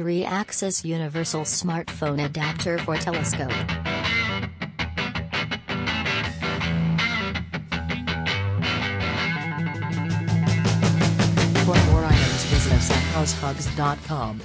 3-axis universal smartphone adapter for telescope. For more items visit us at househugs.com.